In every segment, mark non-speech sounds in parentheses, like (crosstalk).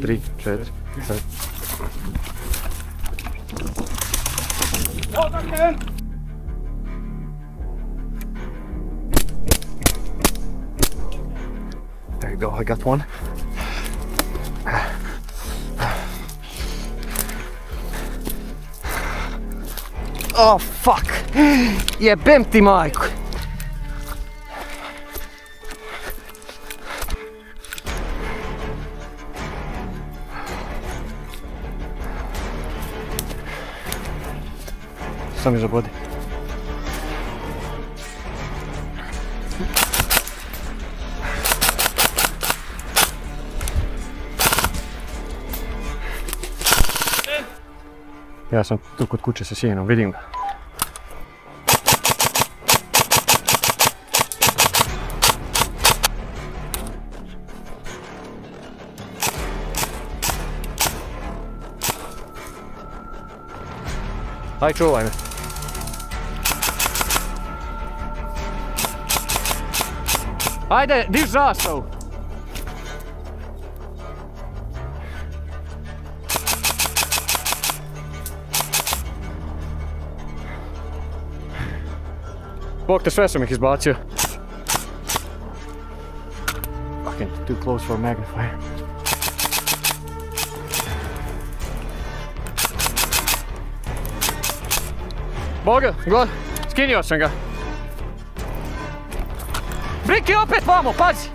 3, 4, 5. There you go, I got one. Oh fuck! Jebem ti majku! Sam mi zabodi. Ja sam tu kod kuće sa sinom, vidim ga. Aj čuvaj me. Ajde, diž zastavu. Bog te sve sam ih izbacio. Fucking too close for a magnifier. Boga, gled, skinio sam ga. Briki opet vamo, pazi!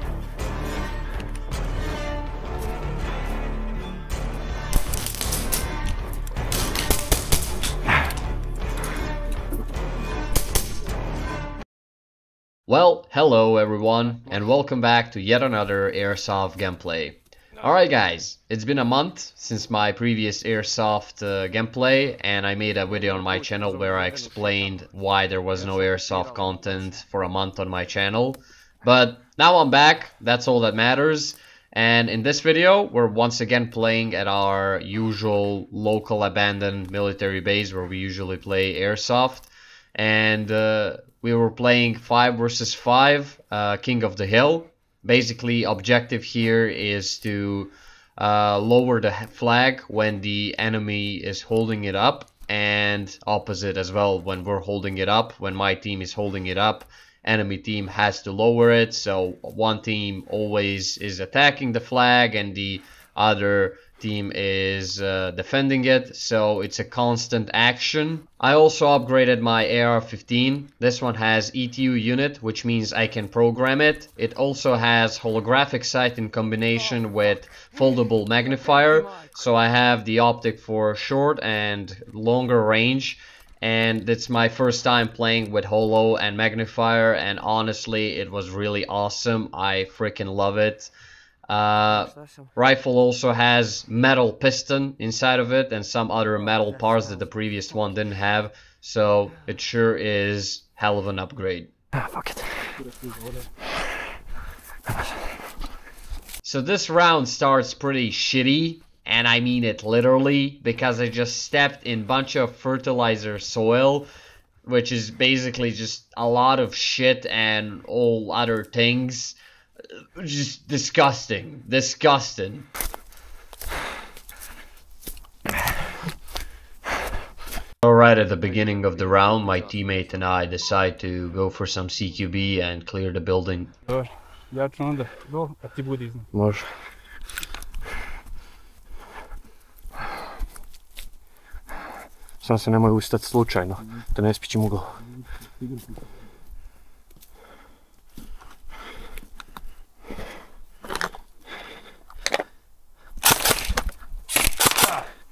Well, hello everyone, and welcome back to yet another Airsoft gameplay. Alright guys, it's been a month since my previous Airsoft uh, gameplay, and I made a video on my channel where I explained why there was no Airsoft content for a month on my channel. But now I'm back, that's all that matters. And in this video, we're once again playing at our usual local abandoned military base where we usually play Airsoft. And uh, we were playing 5 versus 5, uh, King of the Hill. Basically, objective here is to uh, lower the flag when the enemy is holding it up, and opposite as well when we're holding it up. When my team is holding it up, enemy team has to lower it. So one team always is attacking the flag, and the other team is uh, defending it. So it's a constant action. I also upgraded my AR-15 this one has ETU unit which means I can program it. It also has holographic sight in combination with foldable magnifier. So I have the optic for short and longer range and it's my first time playing with holo and magnifier and honestly it was really awesome I freaking love it uh, rifle also has metal piston inside of it and some other metal parts that the previous one didn't have. So it sure is hell of an upgrade. Ah, fuck it. So this round starts pretty shitty. And I mean it literally because I just stepped in bunch of fertilizer soil which is basically just a lot of shit and all other things just disgusting. Disgusting. Alright, at the beginning of the round, my teammate and I decide to go for some CQB and clear the building. Dobro, ja ću onda go, a ti budi iznad. Može. Samo se nemoj ustati slučajno, da ne spićem ugao.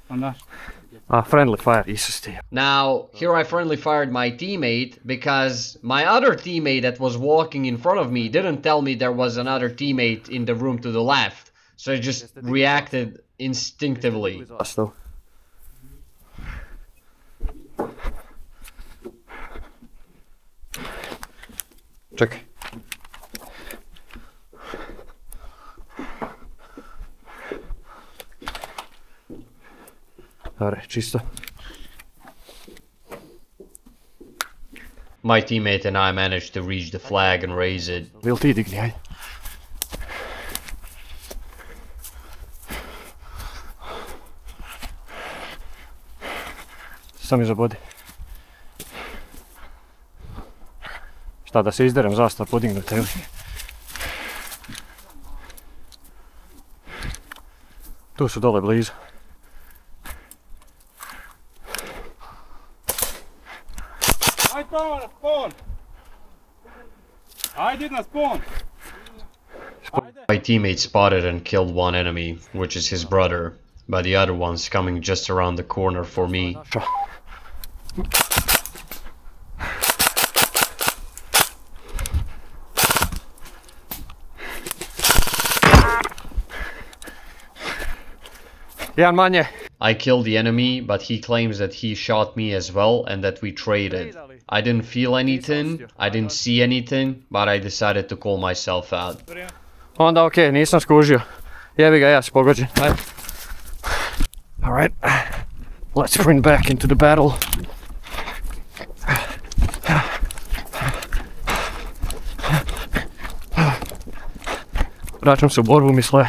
Onda, Ah, friendly fire, Isus ti. Now, here I friendly fired my teammate because my other teammate that was walking in front of me didn't tell me there was another teammate in the room to the left. So I just reacted instinctively. Czekaj. Dobra, czysto. My teammate and I managed to reach the flag and raise it. Veldtijdig jij. Sam je zabode. Šta da se izderem zastav podignuta ili? Tu su dole blizu. Ajde tamo na spawn! Ajde na spawn! My teammate spotted and killed one enemy, which is his brother, but the other one's coming just around the corner for me. Manje. I killed the enemy, but he claims that he shot me as well and that we traded. I didn't feel anything, I didn't see anything, but I decided to call myself out. Onda okej, nisam skužio. Jebi ga, ja si pogođen. Ajde. Alright. Let's sprint back into the battle. Vraćam se u borbu, misle.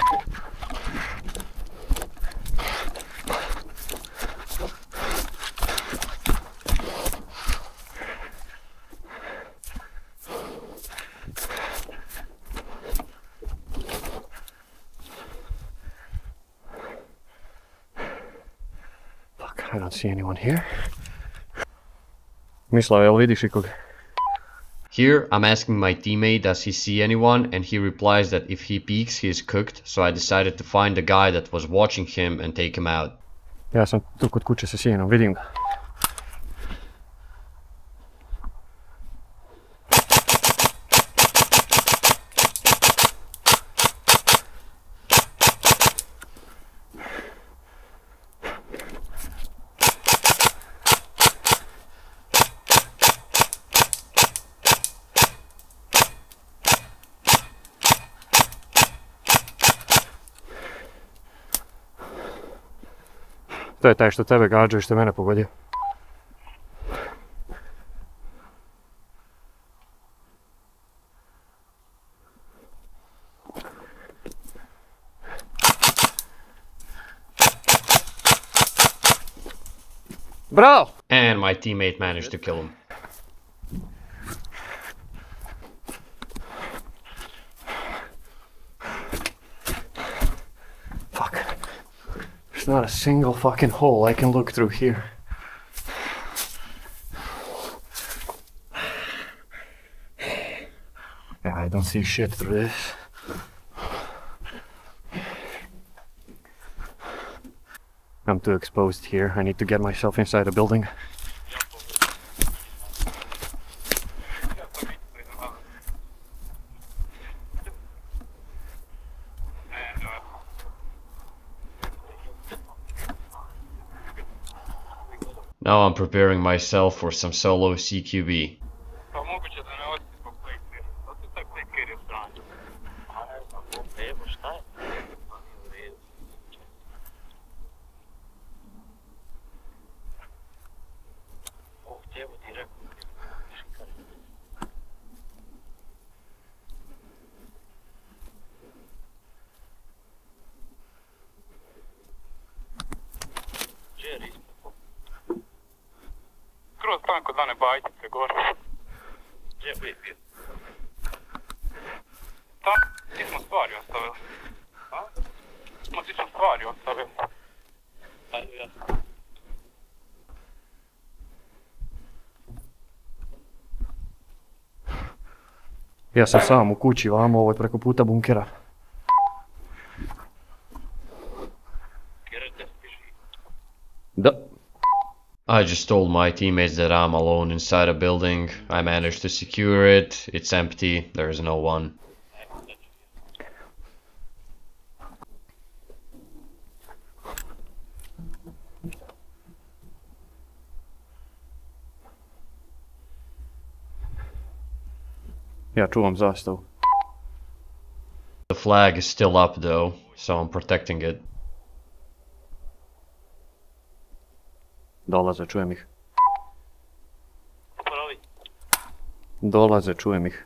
Fuck, I don't see anyone here. Mislav, jel vidiš ikoga? Here, I'm asking my teammate does he see anyone, and he replies that if he peeks, he is cooked, so I decided to find the guy that was watching him and take him out. Ja sam tu kod kuće sa sinom, vidim ga. To je taj što tebe gađa i što je mene pogodio. Bravo! And my teammate managed to kill him. Not a single fucking hole I can look through here. Yeah, I don't see shit through this. I'm too exposed here. I need to get myself inside a building. Now I'm preparing myself for some solo CQB. Tam kod one bajtice gore. gdje bi bio? Tam ti smo stvari ostavili. A? Smo ti smo stvari ostavili. Ajde, ja. Ja sam sam u kući, vamo, ovo je preko puta bunkera. I just told my teammates that I'm alone inside a building. I managed to secure it. It's empty. There is no one. Yeah, sad ću. Ja čuvam zastavu. The flag is still up though, so I'm protecting it. Dolaze, čujem ih. Pravi. Dolaze, čujem ih.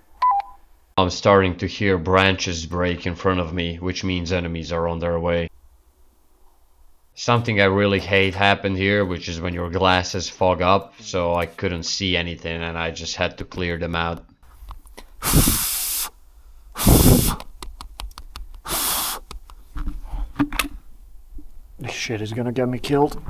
I'm starting to hear branches break in front of me, which means enemies are on their way. Something I really hate happened here, which is when your glasses fog up, so I couldn't see anything and I just had to clear them out. This shit is gonna get me killed.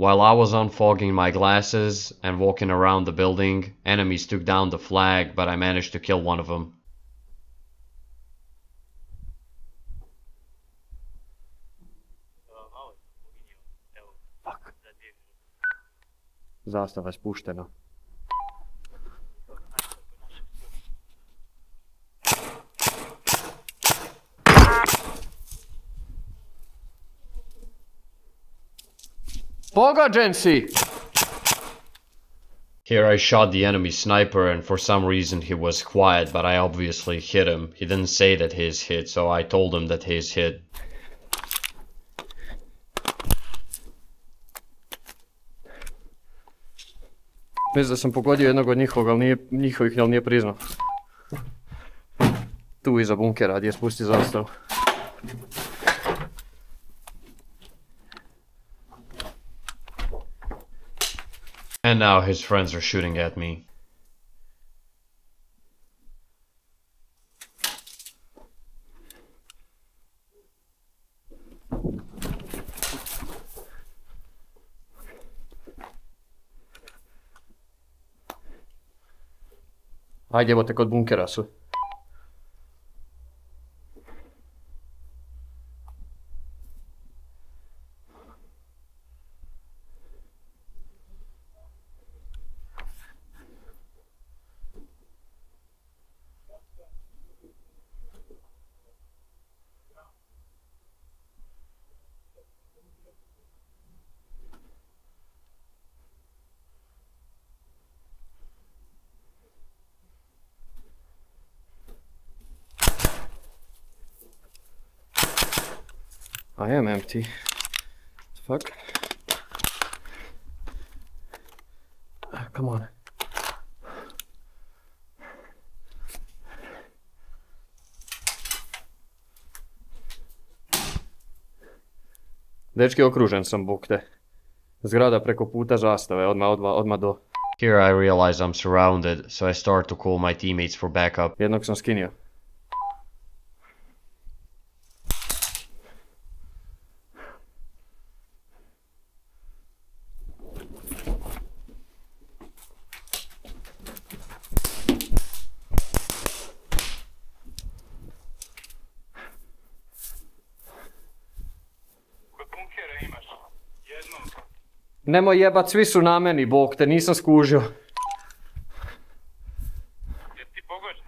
While I was unfogging my glasses and walking around the building, enemies took down the flag, but I managed to kill one of them. Fuck. Zastava spuštena. Pogađen si! Here I shot the enemy sniper and for some reason he was quiet, but I obviously hit him. He didn't say that he's hit, so I told him that he's hit. Mislim da sam pogodio jednog od njihovog, ali nije, njihovih, ali nije priznao. Tu iza bunkera, gdje je spusti zastavu. And now his friends are shooting at me. Ajde, evo te kod I am empty. Fuck. Ah, Come on. Dečki, okružen sam bukte. Zgrada preko puta zastave, odmah, odmah, odmah do. Here I realize I'm surrounded, so I start to call my teammates for backup. Jednog sam skinio. Nemoj jebat, svi su na meni, bog te, nisam skužio. Je ti pogođen?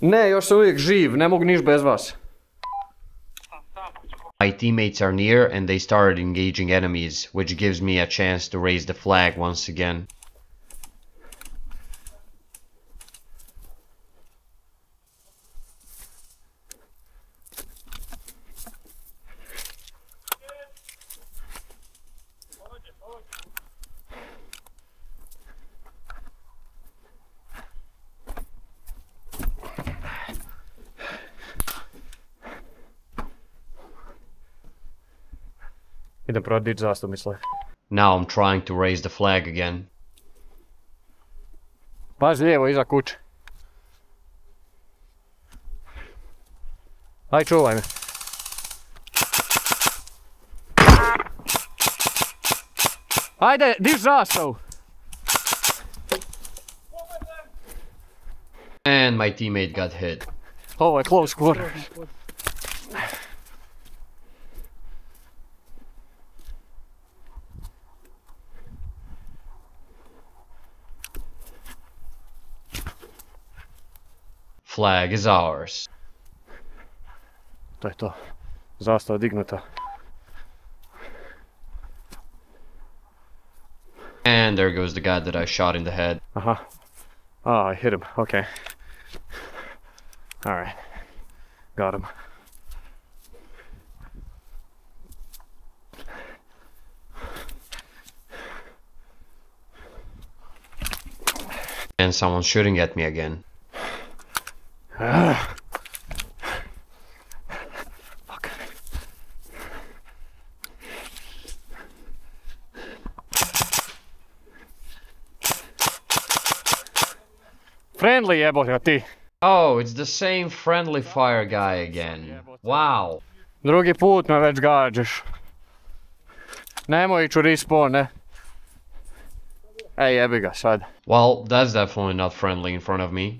Ne, još sam uvijek živ, ne mogu niš bez vas. Sam sam. My teammates are near and they started engaging enemies, which gives me a chance to raise the flag once again. Idem provat dić zastav, misle. Now I'm trying to raise the flag again. Pazi lijevo, iza kuće. Aj, čuvaj me. Ajde, diž zastavu. And my teammate got hit. Ovo je close quarter. Flag is ours. To je to. Zastava dignuta. And there goes the guy that I shot in the head. Aha. Oh, I hit him. Okay. Alright. Got him. And someone's shooting at me again. Friendly jebote. Oh, it's the same friendly fire guy again. Wow. Drugi put me već gađaš. Nemoj ići u respawn, ne. Ej, jebi ga sad. Well, that's definitely not friendly in front of me.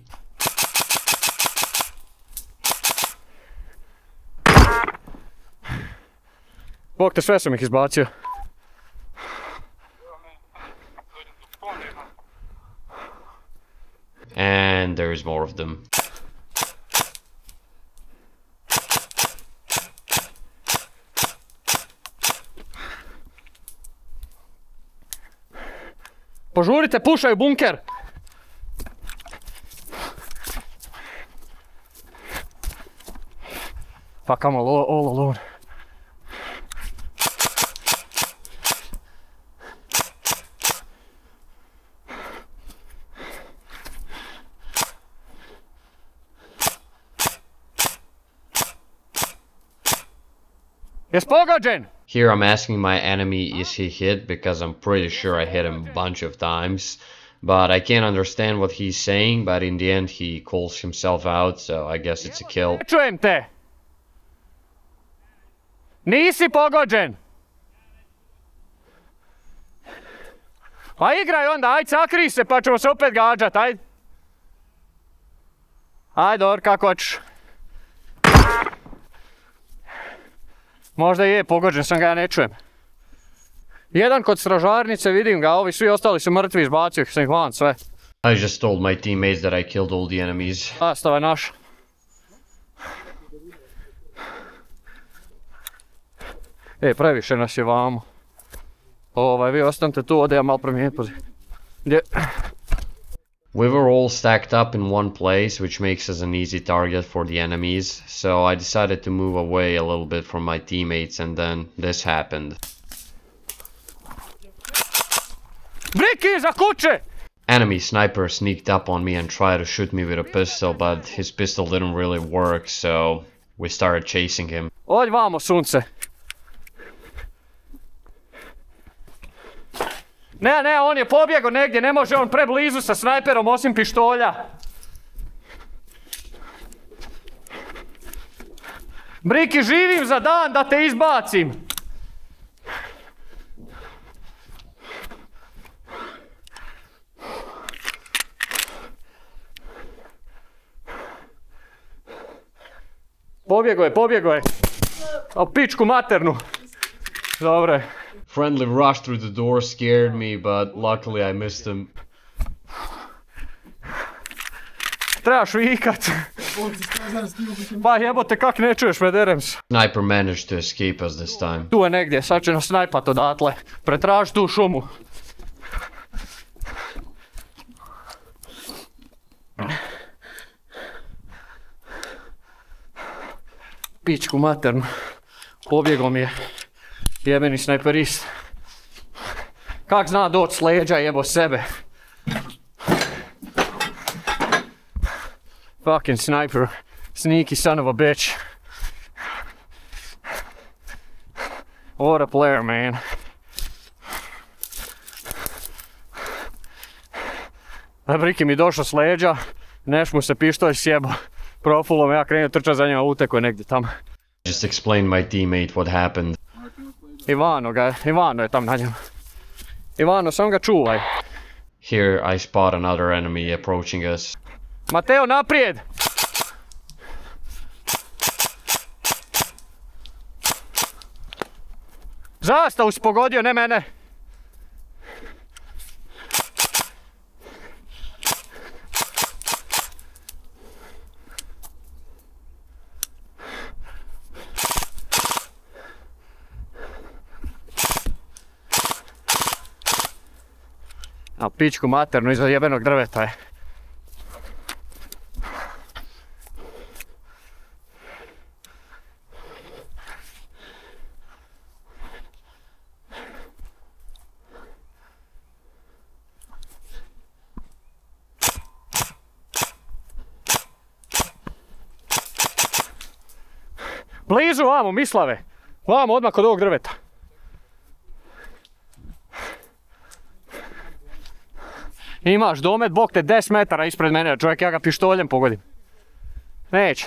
Bog te sve sam ih izbacio. And there's more of them. Požurite, pušaju bunker! Fuck, I'm all, all alone. Here I'm asking my enemy is he hit because I'm pretty sure I hit him a bunch of times. But I can't understand what he's saying, but in the end he calls himself out, so I guess it's a kill. Ne čujem te. Nisi pogođen. A igraj onda, ajde sakri se pa ćemo se opet gađat, ajde. Ajde, dobro, kako hoćeš. Možda je pogođen, sam ga ja ne čujem. Jedan kod stražarnice, vidim ga, ovi svi ostali su mrtvi, izbacio ih sam ih van sve. I just told my teammates that I killed all the enemies. Zastava je naša. E, previše nas je vamo. Ovaj, vi ostanite tu, ode ja malo poziciju. Gdje? We were all stacked up in one place, which makes us an easy target for the enemies, so I decided to move away a little bit from my teammates and then this happened. Briki iza kuće! Enemy sniper sneaked up on me and tried to shoot me with a pistol, but his pistol didn't really work, so we started chasing him. Oj vamo, sunce. Ne, ne, on je pobjegao negdje, ne može on preblizu sa snajperom osim pištolja. Briki, živim za dan da te izbacim. Pobjego je, pobjego je. O pičku maternu. Dobro je. Friendly rush through the door scared me, but luckily I missed him. Trebaš vikat. Pa jebote kak ne čuješ me derem se. Sniper managed to escape us this time. Tu je negdje, sad će nas snajpat odatle. Pretraži tu šumu. Pičku maternu. Pobjegao mi je. Jebeni snajperist. Kak zna doć s leđa jebo sebe. Fucking sniper. Sneaky son of a bitch. What a player, man. Briki mi došao s leđa, neš mu se pištolj sjebo. Profulom ja krenio trčat za njima, uteko je negdje tamo. Just explained my teammate what happened. Ivano ga, Ivano je tam na njemu. Ivano, sam ga čuvaj. Here I spot another enemy approaching us. Mateo, naprijed! Zastavu si pogodio, ne mene. A pičku maternu iza jebenog drveta je. Blizu vamo, Mislave. Vamo, odmah kod ovog drveta. Imaš domet, bok te 10 metara ispred mene, čovjek ja ga pištoljem pogodim. Neće.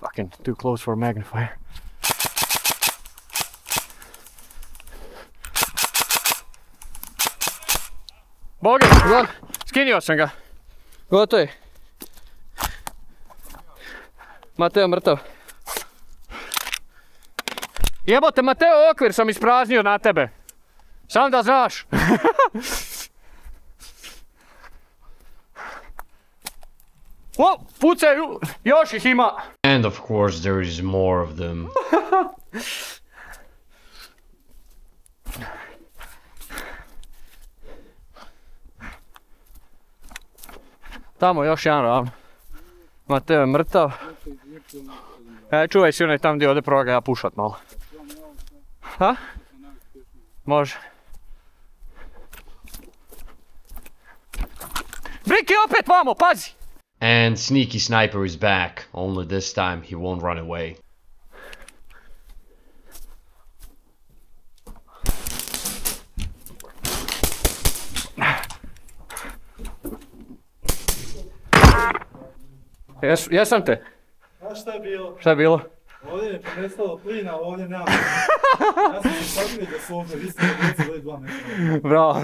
Fucking too close for a magnifier. Boge, god, skinio sam ga. Gotovo je. Mateo mrtav. Jebote, Mateo, okvir sam ispraznio na tebe. Sam da znaš. (laughs) o, pucaju, još ih ima. And of course, there is more of them. Tamo još jedan ravno. Mateo je mrtav. E, čuvaj si onaj tam gdje ode prvo ga ja pušat malo. Ha? Može. Briki opet vamo, pazi! And Sneaky Sniper is back, only this time he won't run away. Jes, jesam te? Znaš šta je bilo? Šta je bilo? Ovdje je prestalo plina, a ovdje nema. (laughs) ja sam se da su ovdje, vi ste bili dva metra. Bravo.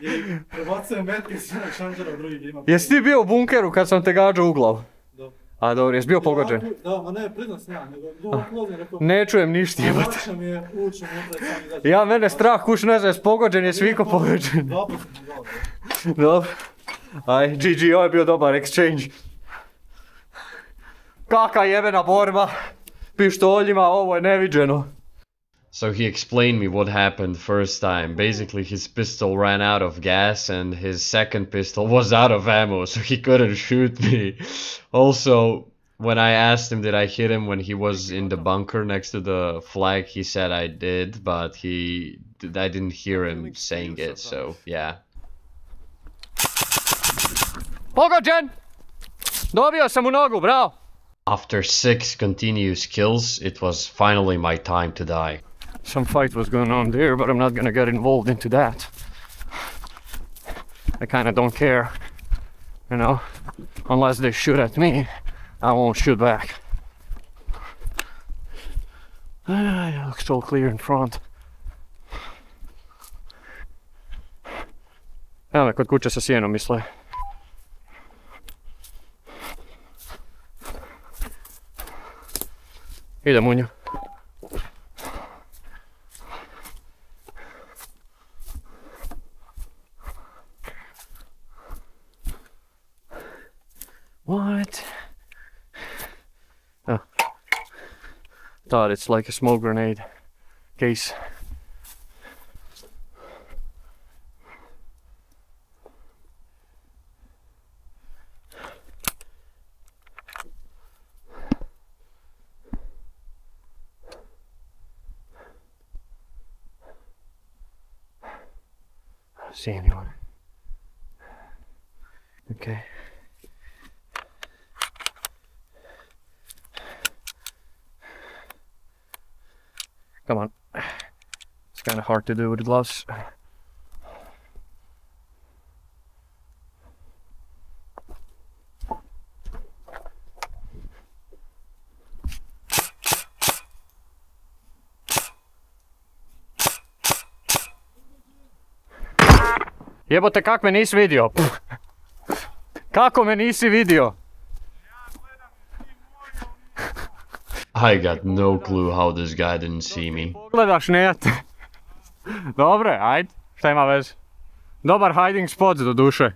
I prebacujem metke s jednog šanđara, drugi ima. Jesi ti bio u bunkeru kad sam te gađao u glavu? Dobro. A dobro, jesi bio pogođen? Da, ma ne, priznam se ja, nego dugo klozim, rekao, Ne čujem ništa lakše mi je ući unutra i sam izaći. Ja mene strah kuć ne znam, jesi pogođen, jesi Viko pogođen. Puta sam dao, da. Dobro. Aj, GG, ovo je bio dobar exchange. Kaka jebena borba. Pištoljima, ovo je neviđeno. So he explained me what happened first time. Basically, his pistol ran out of gas and his second pistol was out of ammo, so he couldn't shoot me. Also, when I asked him did I hit him when he was in the bunker next to the flag, he said I did, but he I didn't hear him saying it. So yeah. Pogođen! Dobio sam u nogu, bravo. After six continuous kills, it was finally my time to die. Some fight was going on there, but I'm not gonna get involved into that. I kinda don't care. You know? Unless they shoot at me, I won't shoot back. (sighs) It looks all clear in front. Evo kod kuće sa sjenom misle. Idem u. What? Oh. Thought it's like a smoke grenade case. See anyone. Okay. Come on. It's kind of hard to do with gloves. Jebote, kak me nisi vidio? Kako me nisi vidio? I got no clue how this guy didn't see me. Pogledaš, nejate. Dobre, ajde, šta ima vez? Dobar hiding spot do duše.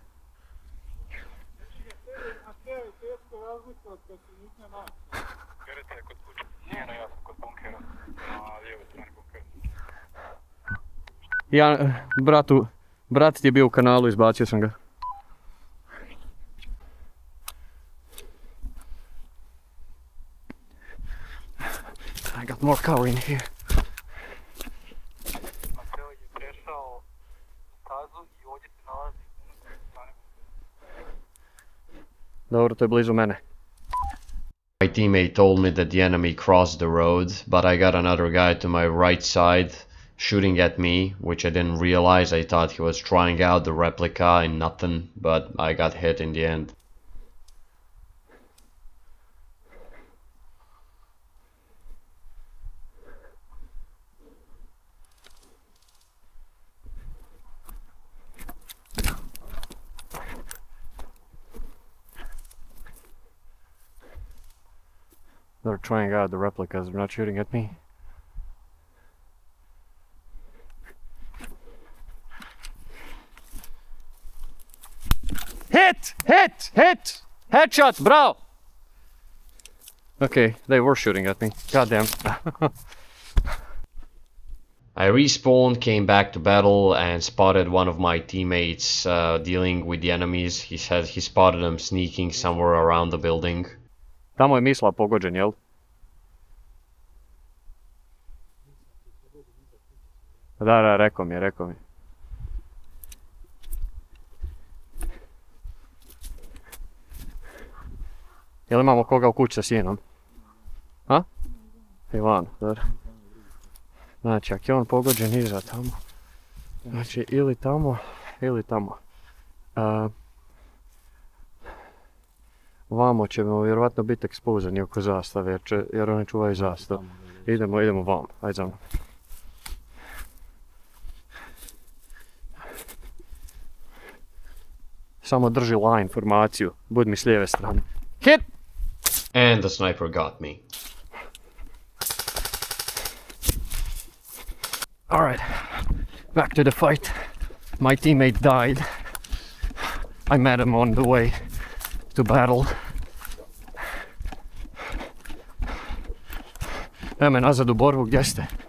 Ja, bratu, brat ti je bio u kanalu, izbacio sam ga. I got more cover in here. Dobro, to je blizu mene. My teammate told me that the enemy crossed the road, but I got another guy to my right side shooting at me, which I didn't realize. I thought he was trying out the replica and nothing, but I got hit in the end. They're trying out the replicas, they're not shooting at me. Hit! Hit! Headshot, bro! Okay, they were shooting at me. Goddamn. (laughs) I respawned, came back to battle, and spotted one of my teammates uh, dealing with the enemies. He said he spotted them sneaking somewhere around the building. Tamo je misla pogođen, jel? Da, da, rekao mi je, rekao mi je. Jel imamo koga u kući sa sinom? A? Ivan, dobro. Znači, ako je on pogođen iza tamo, znači ili tamo, ili tamo. A, Vamo ćemo vjerovatno biti ekspozani oko zastave jer, jer oni čuvaju zastavu. Idemo, idemo vam, ajde za mnom. Samo drži line formaciju, budi mi s lijeve strane. Hit! And the sniper got me. Alright, back to the fight. My teammate died. I met him on the way to battle. U borbu, gdje ste?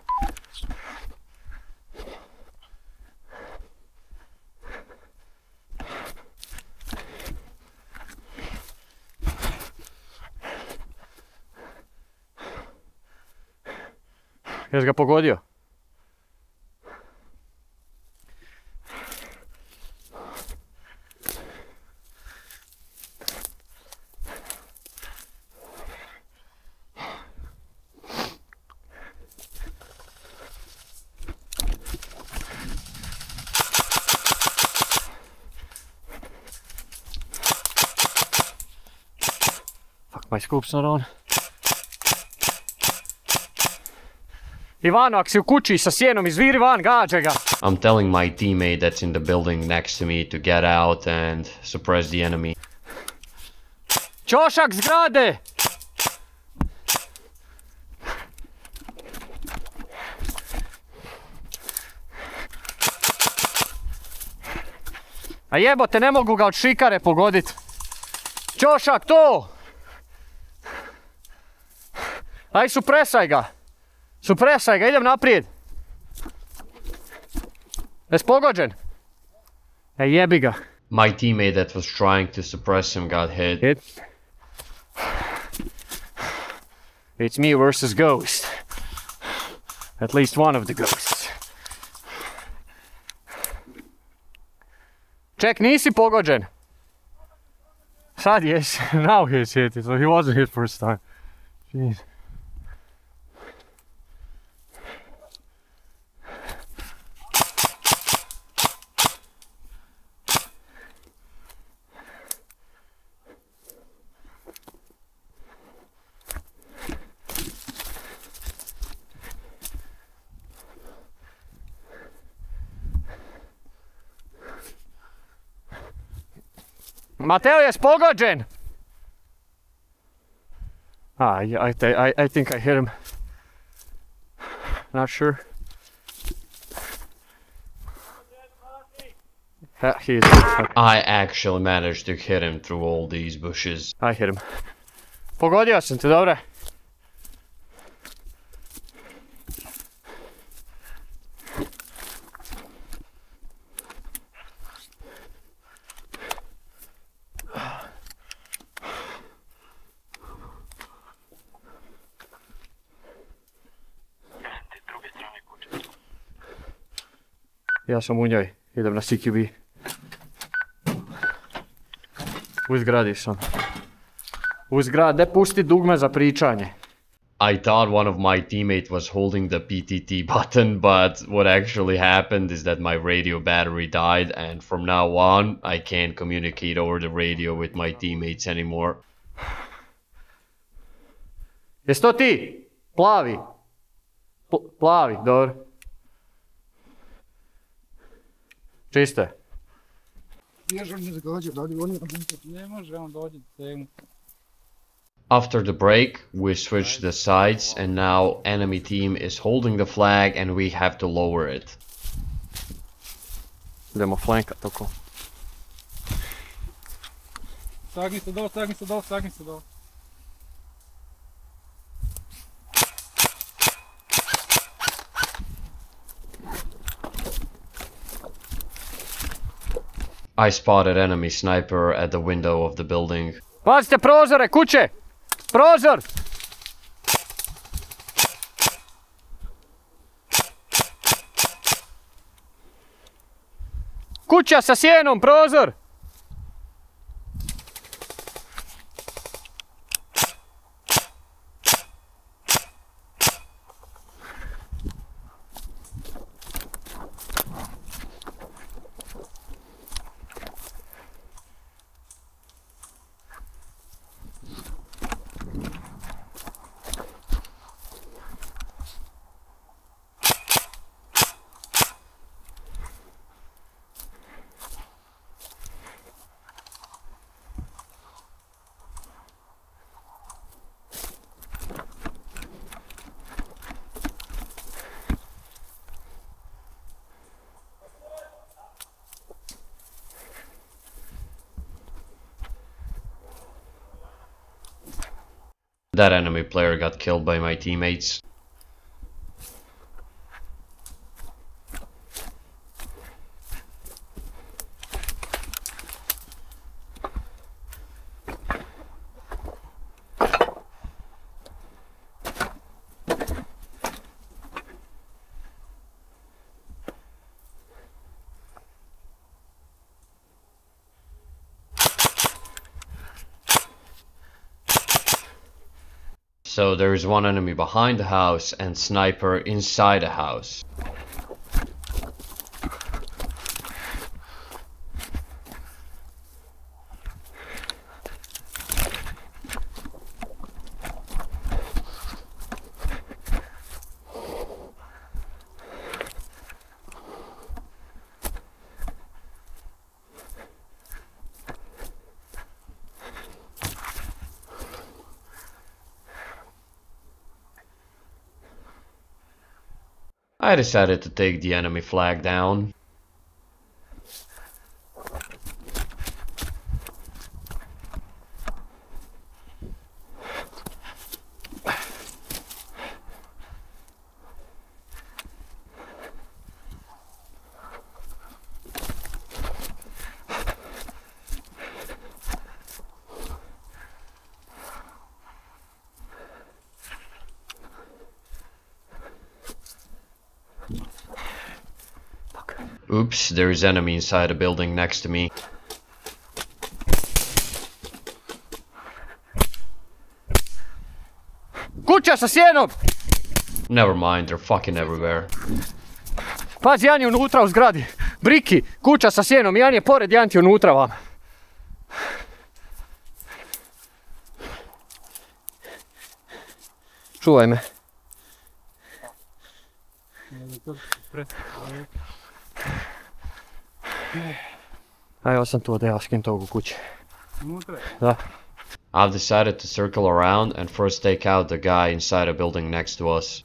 Jes ga pogodio? Fuck, my scoop's not on. Ivano, ako si u kući sa sjenom, izviri van, gađaj ga. I'm telling my teammate that's in the building next to me to get out and suppress the enemy. Ćošak zgrade! A jebote, ne mogu ga od šikare pogodit. Ćošak, to! Aj, supresaj ga! Supresaj ga, idem naprijed! Jes pogođen? E, jebi ga. My teammate that was trying to suppress him got hit. Hit. It's me versus Ghost. At least one of the ghosts. Ček, nisi pogođen. Sad jes. (laughs) Now he's hit. So he wasn't hit first time. Jeez. Mateo jest! Ah, yeah, I, th- I, I think I hit him. Not sure. Ha, he is. I actually managed to hit him through all these bushes. I hit him. Pogodio sam te, dobro? Ja sam u njoj, idem na CQB. U zgradi sam. U pusti dugme za pričanje. I thought one of my teammates was holding the PTT button, but what actually happened is that my radio battery died, and from now on, I can't communicate over the radio with my teammates anymore. Jes to ti? Plavi? Pl- plavi, dobro. Čiste. Ne može on dođi tegnu. After the break, we switched the sides, and now enemy team is holding the flag, and we have to lower it. Idemo flankat oko. Sagni se dol, sagni se dol, sagni se dol. I spotted enemy sniper at the window of the building. Pazite prozore, kuće! Prozor! Kuća sa sjenom, prozor! That enemy player got killed by my teammates. So there is one enemy behind the house and sniper inside the house. I decided to take the enemy flag down. Oops, there is enemy inside a building next to me. Kuća sa sjenom! Never mind, they're fucking everywhere. Pazi, Jan je unutra u zgradi. Briki, kuća sa sjenom, Jan je pored, Jan ti unutra vam. Čuvaj me. Je. Da. I've decided to circle around and first take out the guy inside a building next to us.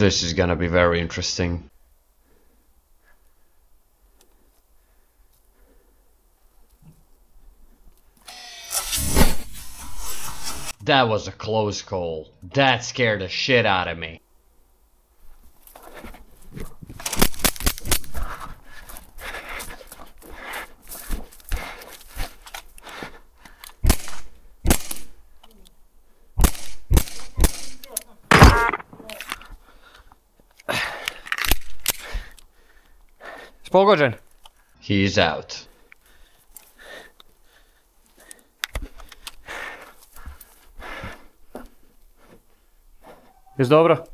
This is gonna be very interesting. That was a close call. That scared the shit out of me. Pogođen. He's out. Jes dobro?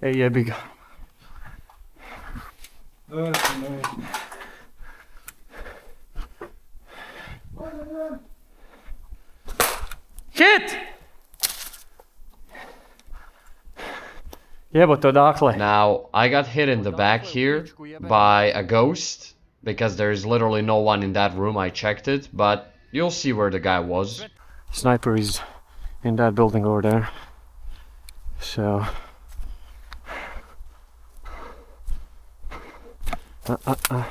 Ej jebi ga. Dobro sam, dobro. Shit! Jebote odakle. Now, I got hit in the back here by a ghost because there is literally no one in that room. I checked it, but you'll see where the guy was. Sniper is in that building over there. So. Uh, uh, uh.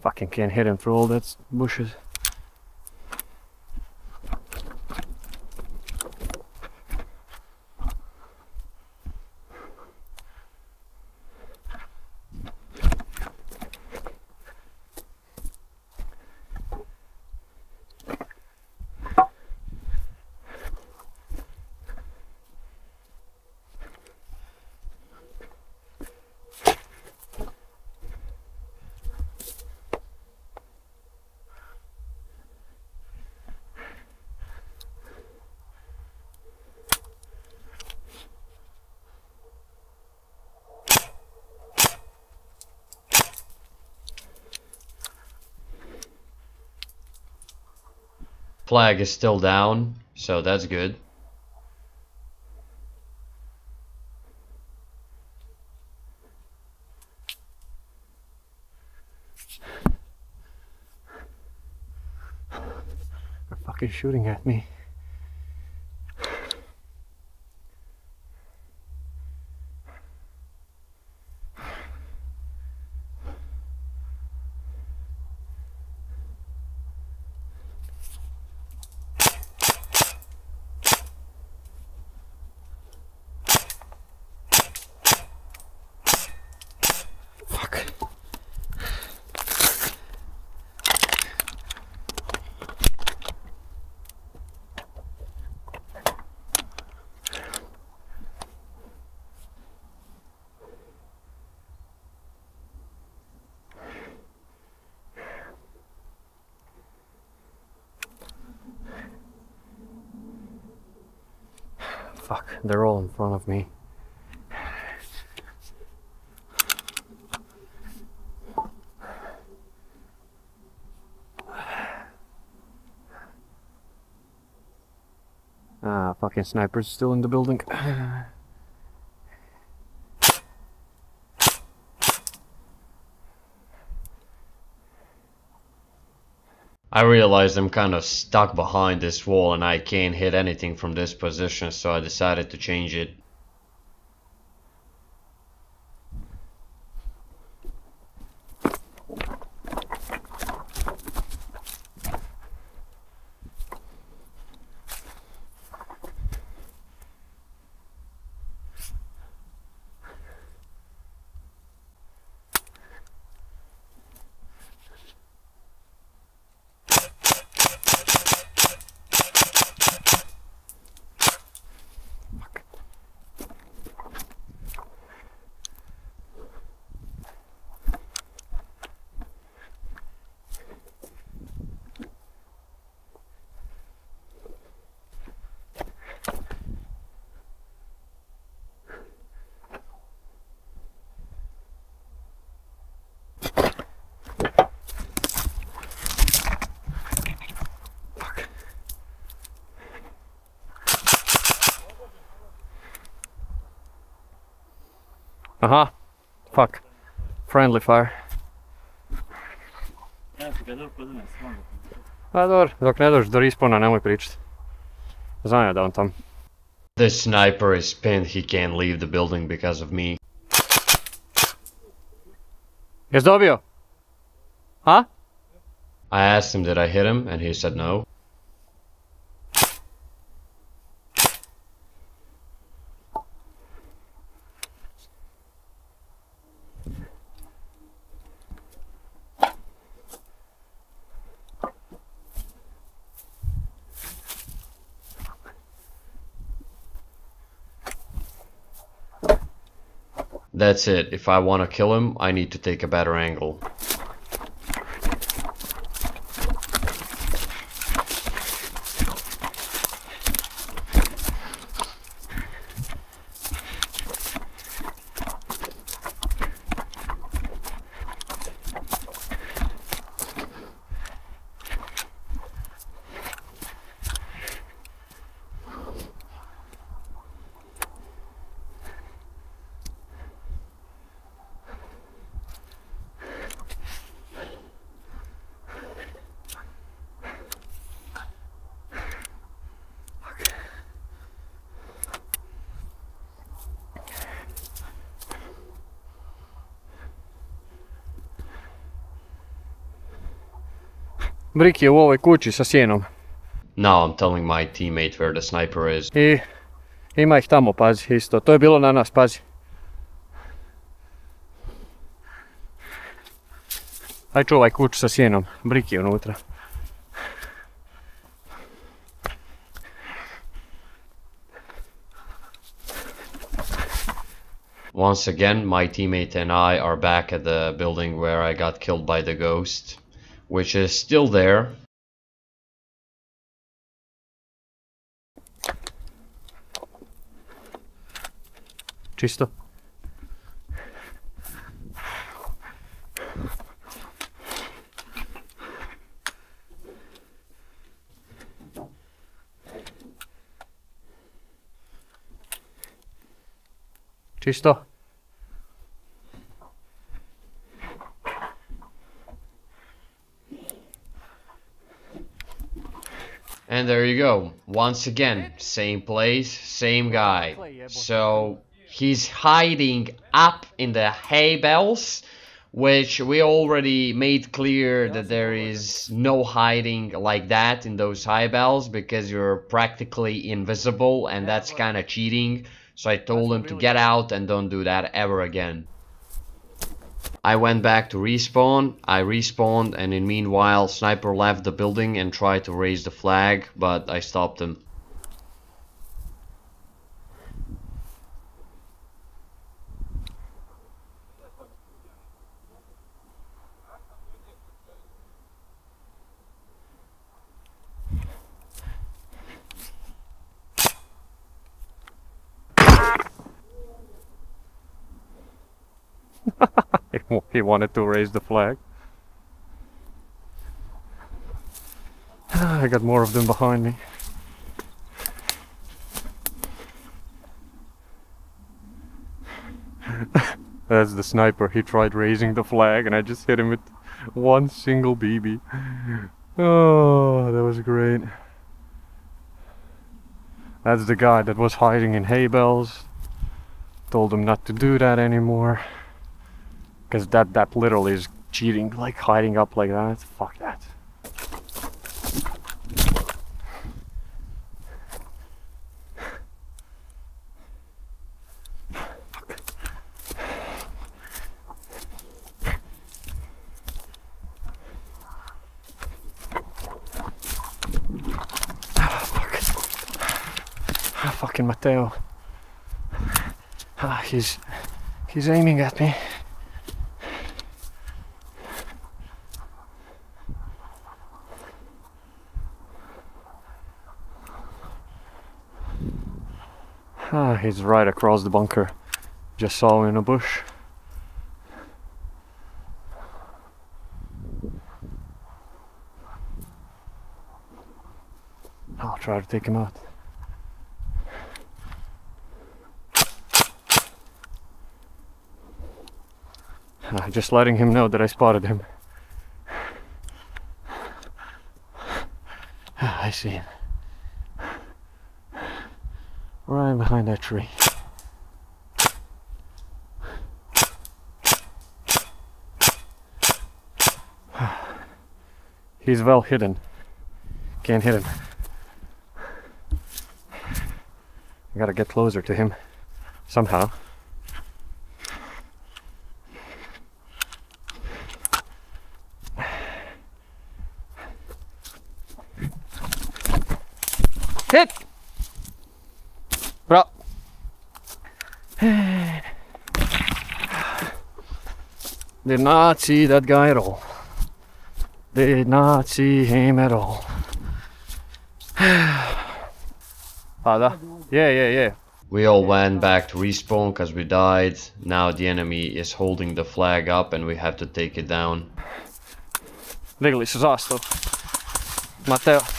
Fucking can't hit him through all that bushes. Flag is still down, so that's good. They're fucking shooting at me. Fuck. Fuck, they're all in front of me. Snipers still in the building. I realized I'm kind of stuck behind this wall and I can't hit anything from this position, so I decided to change it. Aha. Fuck. Friendly fire. Ja dobro kod nas, malo. A dobro, dok ne dođeš do respawna nemoj pričati. Znam ja da on tam. This sniper is pinned, he can't leave the building because of me. Jes dobio? A? I asked him did I hit him, and he said no. That's it. If I want to kill him, I need to take a better angle. Brik je u ovoj kući sa sjenom. Now I'm telling my teammate where the sniper is. I ima ih tamo, pazi, isto. To je bilo na nas, pazi. Aj čuvaj kuću sa sjenom. Brik je unutra. Once again, my teammate and I are back at the building where I got killed by the ghost, which is still there. Čisto. Čisto. And there you go. Once again, same place, same guy. So he's hiding up in the hay bales, which we already made clear that there is no hiding like that in those hay bales because you're practically invisible and that's kind of cheating. So I told him to get out and don't do that ever again. I went back to respawn, I respawned and in meanwhile Sniper left the building and tried to raise the flag, but I stopped him. (laughs) (laughs) he wanted to raise the flag. (sighs) I got more of them behind me. (laughs) That's the sniper. He tried raising the flag and I just hit him with one single BB. (sighs) Oh, that was great. That's the guy that was hiding in hay bales. Told him not to do that anymore. Because that, that literally is cheating, like hiding up like that. Fuck that. Ah. Ah, fucking Mateo. Ah, he's he's aiming at me. Ah, he's right across the bunker. Just saw him in a bush. I'll try to take him out. Ah, just letting him know that I spotted him. Ah, I see him. Right behind that tree. (sighs) He's well hidden. Can't hit him. I gotta get closer to him somehow. Did not see that guy at all. Did not see him at all. (sighs) da. Yeah, yeah, yeah. We all went back to respawn because we died. Now the enemy is holding the flag up and we have to take it down. Digli su zastavu. Mateo.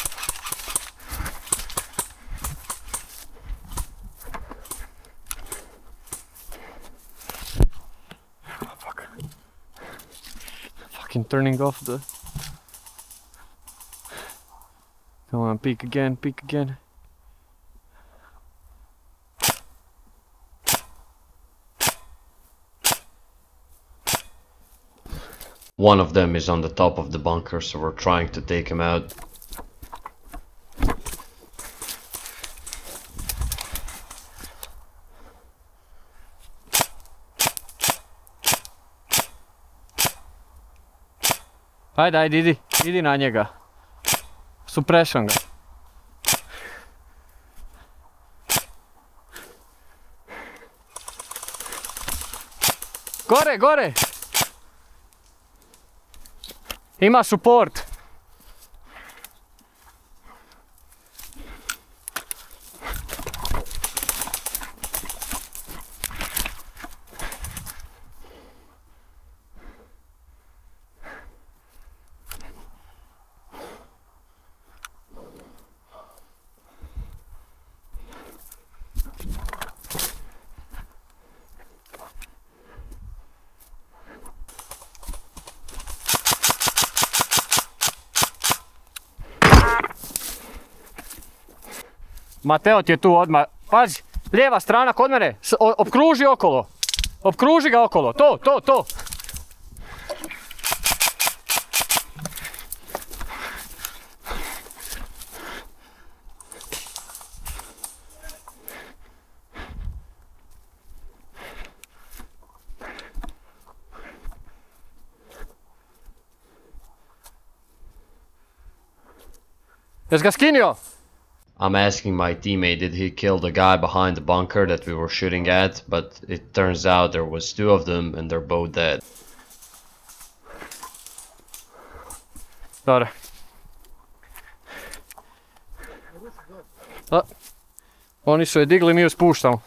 Fucking turning off the... Come on, peek again, peek again. One of them is on the top of the bunker, so we're trying to take him out. Ajde, ajde, idi, idi na njega. Suprešam ga. Gore, gore! Ima support. Mateo ti je tu odmah. Pazi, lijeva strana kod mene. Opkruži okolo. Opkruži ga okolo. To, to, to. Jes ga skinio? I'm asking my teammate did he kill the guy behind the bunker that we were shooting at, but it turns out there was two of them and they're both dead. Dobro. A, ah. oni su je digli, mi ju spuštamo.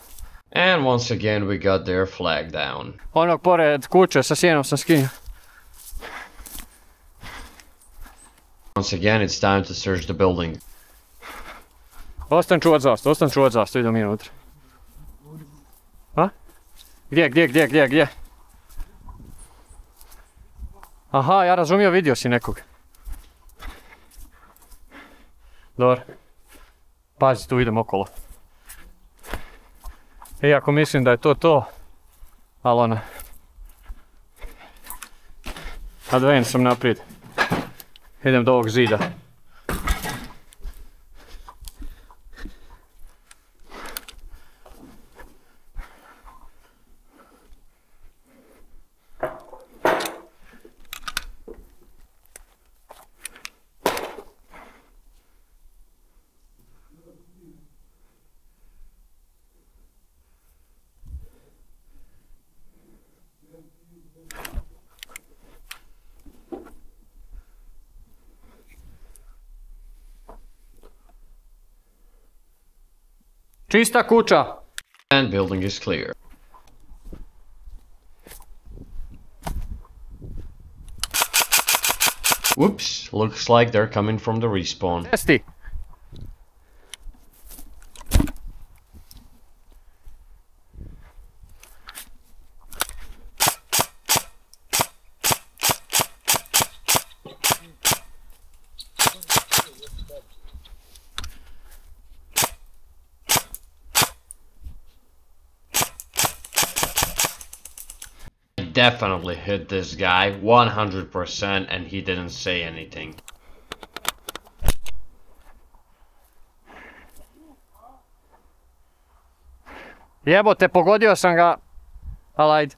And once again we got their flag down. Onog pored kuće sa sjenom sam skinio. Once again it's time to search the building. Ostan čuvat zastavu, ostan čuvat zastavu, idemo mi unutra. A? Gdje, gdje, gdje, gdje, gdje? Aha, ja razumio, vidio si nekog. Dobro. Pazi, tu idem okolo. Iako mislim da je to to, ali ona... Advent sam naprijed. Idem do ovog zida. Čista kuća! And building is clear. Whoops, looks like they're coming from the respawn. Jesti! Definitely hit this guy 100% and he didn't say anything. Jebote, pogodio sam ga. Ali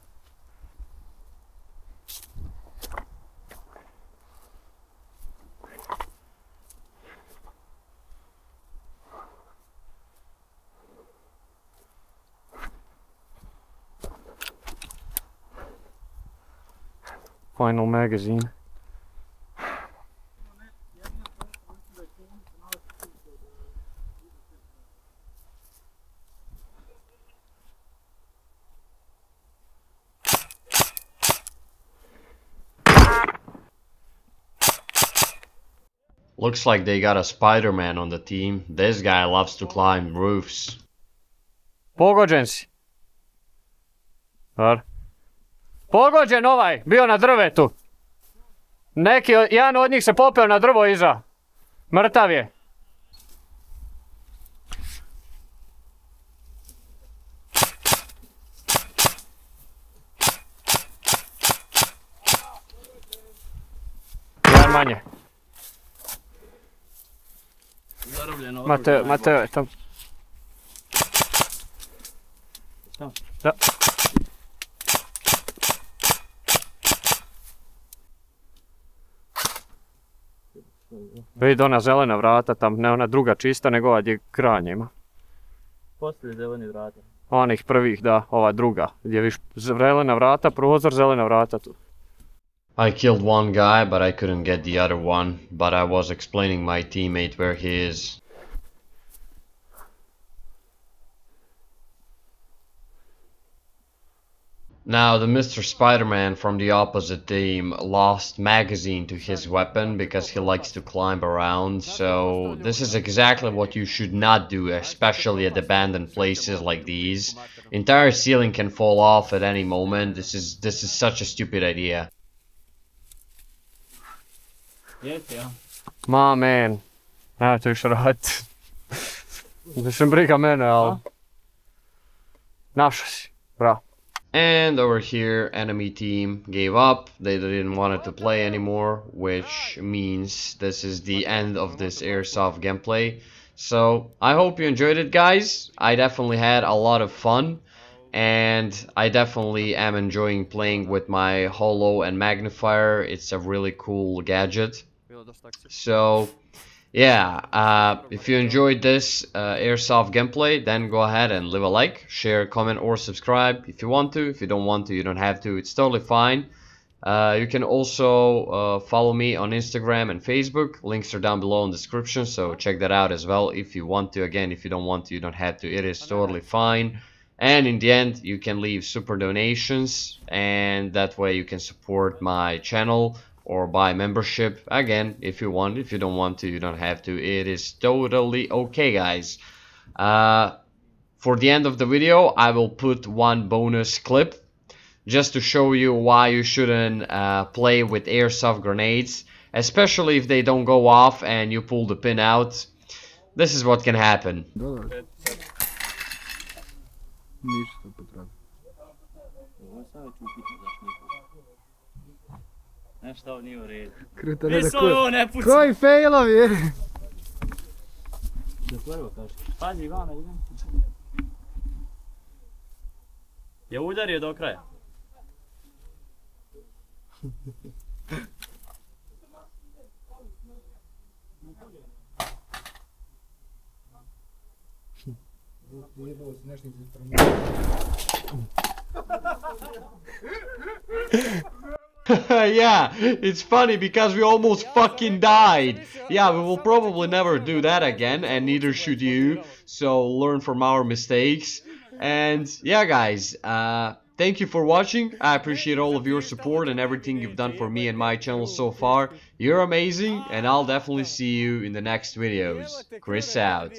Final magazine. Looks like they got a Spider-Man on the team. This guy loves to climb roofs. Pogođen si. Pogođen ovaj, bio na drvetu. Neki, jedan od njih se popeo na drvo iza. Mrtav je. Jedan manje. Mateo, Mateo je tam. Da. Vidi ona zelena vrata tam, ne ona druga čista, nego ova gdje kranje ima. Poslije zeleni vrata. Onih prvih, da, ova druga. Gdje viš zelena vrata, prozor, zelena vrata tu. I killed one guy, but I couldn't get the other one. But I was explaining my teammate where he is. Now, the Mr. Spider-Man from the opposite team lost magazine to his weapon because he likes to climb around, so this is exactly what you should not do, especially at abandoned places like these. Entire ceiling can fall off at any moment. This is this is such a stupid idea. Jesi, ja? Ma man, nemojte više raditi. Mislim briga mene, ali... Našao si, bravo. And over here, enemy team gave up. They didn't want it to play anymore, which means this is the end of this airsoft gameplay. So I hope you enjoyed it, guys. I definitely had a lot of fun, and I definitely am enjoying playing with my holo and magnifier. It's a really cool gadget. So, yeah, uh, if you enjoyed this uh, airsoft gameplay, then go ahead and leave a like, share, comment, or subscribe if you want to. If you don't want to, you don't have to. It's totally fine. Uh, you can also uh, follow me on Instagram and Facebook. Links are down below in the description, so check that out as well if you want to. Again, if you don't want to, you don't have to. It is totally fine. And in the end, you can leave super donations, and that way you can support my channel or buy membership. Again, if you want. If you don't want to, you don't have to. It is totally okay, guys. Uh, for the end of the video, I will put one bonus clip just to show you why you shouldn't uh, play with airsoft grenades, especially if they don't go off and you pull the pin out. This is what can happen. Nešto ovo nije u redu. Kreta Gdje reda se ovo koji... ne puca? Koji failovi je? Da prvo kaži. Pazi, vama idem. Je udario do kraja. (laughs) yeah, it's funny because we almost fucking died. Yeah, we will probably never do that again, and neither should you. So learn from our mistakes. And yeah, guys, uh, thank you for watching. I appreciate all of your support and everything you've done for me and my channel so far. You're amazing, and I'll definitely see you in the next videos. Chris out.